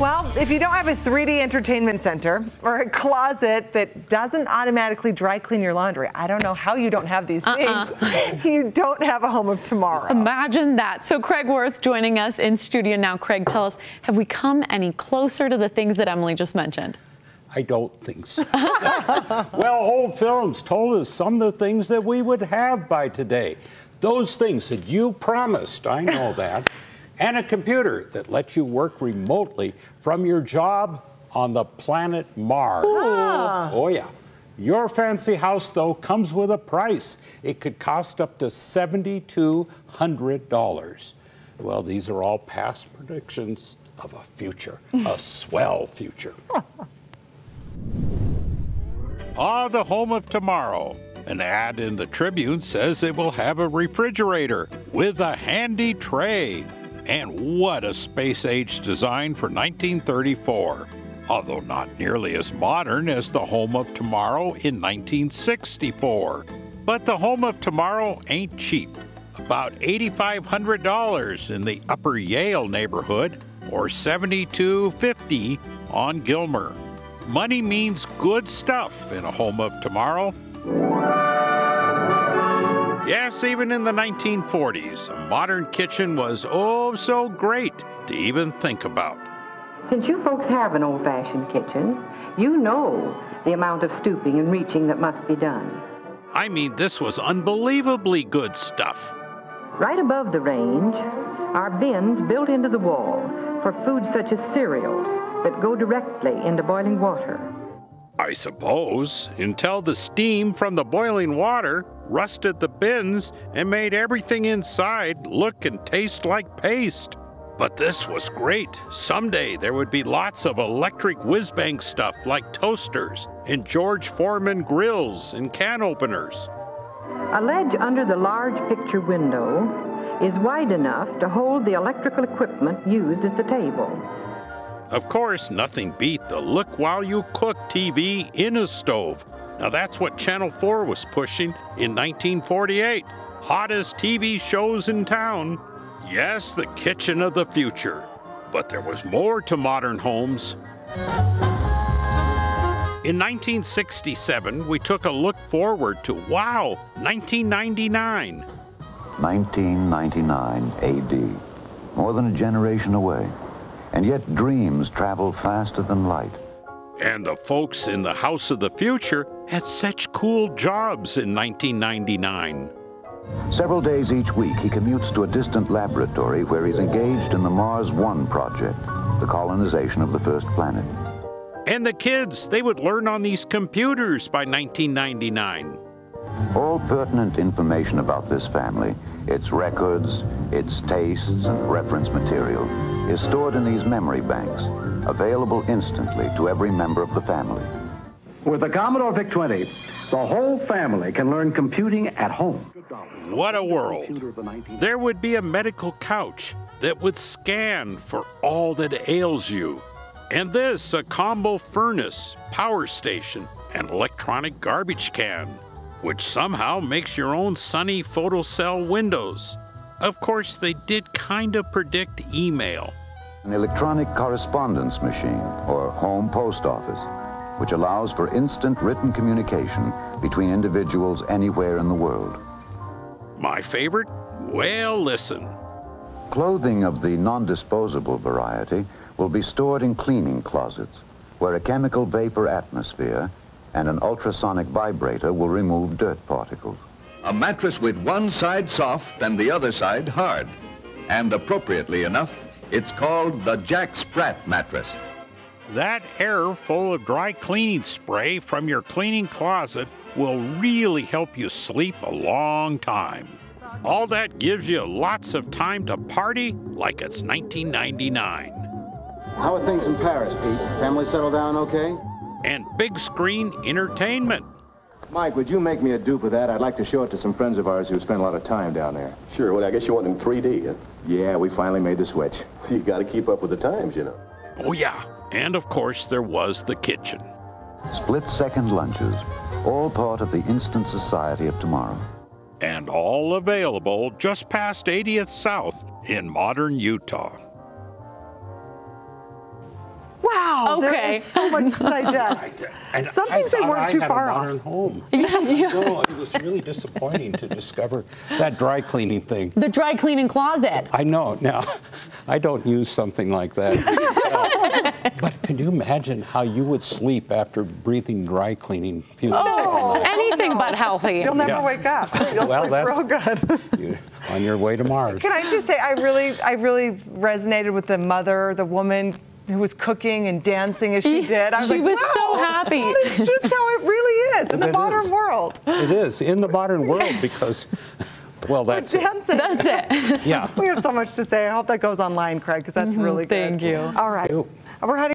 Well, if you don't have a 3D entertainment center or a closet that doesn't automatically dry clean your laundry, I don't know how you don't have these uh-uh. things. you don't have a home of tomorrow. Imagine that. So Craig Wirth joining us in studio now. Craig, tell us, have we come any closer to the things that Emily just mentioned? I don't think so. well, old films told us some of the things that we would have by today. Those things that you promised, I know that and a computer that lets you work remotely from your job on the planet Mars. Ah. Oh, yeah. Your fancy house, though, comes with a price. It could cost up to $7,200. Well, these are all past predictions of a future, a swell future. ah, the home of tomorrow. An ad in the Tribune says it will have a refrigerator with a handy tray. And what a space age design for 1934, although not nearly as modern as the Home of Tomorrow in 1964. But the Home of Tomorrow ain't cheap. About $8,500 in the Upper Yale neighborhood, or $72.50 on Gilmer. Money means good stuff in a Home of Tomorrow. Yes, even in the 1940s, a modern kitchen was oh so great to even think about. Since you folks have an old fashioned kitchen, you know the amount of stooping and reaching that must be done. I mean, this was unbelievably good stuff. Right above the range are bins built into the wall for foods such as cereals that go directly into boiling water. I suppose, until the steam from the boiling water rusted the bins and made everything inside look and taste like paste. But this was great. Someday there would be lots of electric whiz bang stuff like toasters and George Foreman grills and can openers. A ledge under the large picture window is wide enough to hold the electrical equipment used at the table. Of course, nothing beat the look while you cook TV in a stove. Now that's what Channel 4 was pushing in 1948. Hottest TV shows in town. Yes, the kitchen of the future. But there was more to modern homes. In 1967, we took a look forward to, wow, 1999. 1999 AD. More than a generation away. And yet dreams travel faster than light. And the folks in the House of the Future had such cool jobs in 1999. Several days each week, he commutes to a distant laboratory where he's engaged in the Mars One project, the colonization of the first planet. And the kids, they would learn on these computers by 1999. All pertinent information about this family, its records, its tastes, and reference material, is stored in these memory banks, available instantly to every member of the family. With the Commodore VIC-20, the whole family can learn computing at home. What a world. There would be a medical couch that would scan for all that ails you. And this, a combo furnace, power station, and electronic garbage can, which somehow makes your own sunny photocell windows. Of course, they did kind of predict email. An electronic correspondence machine, or home post office, which allows for instant written communication between individuals anywhere in the world. My favorite? Well, listen. Clothing of the non-disposable variety will be stored in cleaning closets, where a chemical vapor atmosphere and an ultrasonic vibrator will remove dirt particles. A mattress with one side soft and the other side hard. And appropriately enough, it's called the Jack Sprat mattress. That air full of dry cleaning spray from your cleaning closet will really help you sleep a long time. All that gives you lots of time to party like it's 1999. How are things in Paris, Pete? Family settled down okay? And big screen entertainment. Mike, would you make me a dupe of that? I'd like to show it to some friends of ours who spend a lot of time down there. Sure. Well, I guess you want it in 3D, huh? Yeah, we finally made the switch. You got to keep up with the times, you know. Oh, yeah. And of course, there was the kitchen. Split second lunches, all part of the instant society of tomorrow. And all available just past 80th South in modern Utah. Wow, there Okay. is so much to digest. And Some I things they weren't I too had far a off. modern home. No, it was really disappointing to discover that dry cleaning thing. The dry cleaning closet. I know. Now, I don't use something like that. Uh, but can you imagine how you would sleep after breathing dry cleaning fumes? Oh, anything but healthy. You'll never Yeah. wake up. You'll Well, sleep that's- real good. You- on your way to Mars. Can I just say, I really, I really resonated with the mother, the woman who was cooking and dancing as she did. I was She like, was so happy. That is just how it really is in the It modern is. world. It is in the modern world because, well, that's it. Dancing. That's it. Yeah. We have so much to say. I hope that goes online, Craig, because that's mm-hmm. really good. Thank you. All right. You. We're heading.